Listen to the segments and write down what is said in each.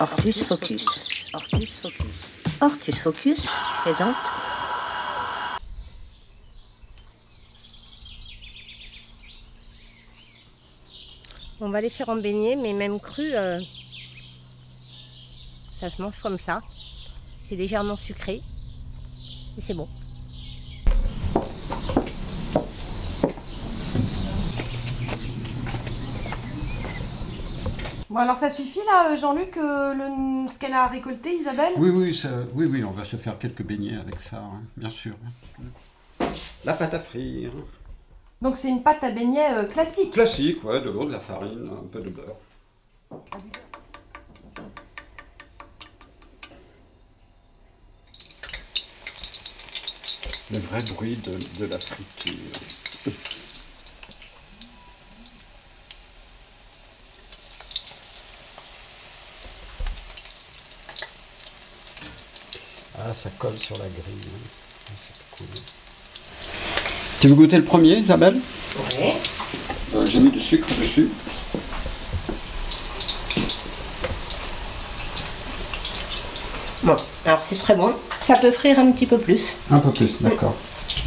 Ortus Focus. Ortus Focus. Ortus Focus présente. On va les faire en beignet, mais même cru, euh, ça se mange comme ça. C'est légèrement sucré et c'est bon. Bon alors ça suffit là Jean-Luc euh, le- ce qu'elle a récolté Isabelle? Oui, oui, ça- oui, oui, on va se faire quelques beignets avec ça, hein, bien sûr. La pâte à frire. Donc c'est une pâte à beignets euh, classique. Classique, ouais, de l'eau, de la farine, un peu de beurre. Le vrai bruit de, de la friture. Ah, ça colle sur la grille. hein. C'est cool. Tu veux goûter le premier, Isabelle? Ouais. Euh, J'ai mis du sucre dessus. Bon, alors c'est très bon. Ça peut frire un petit peu plus. Un peu plus, d'accord.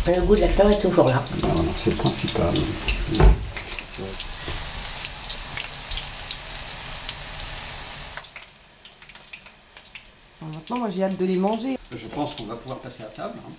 Le goût de la fleur est toujours là. Non, non, c'est le principal. Maintenant moi j'ai hâte de les manger. Je pense qu'on va pouvoir passer à table. hein.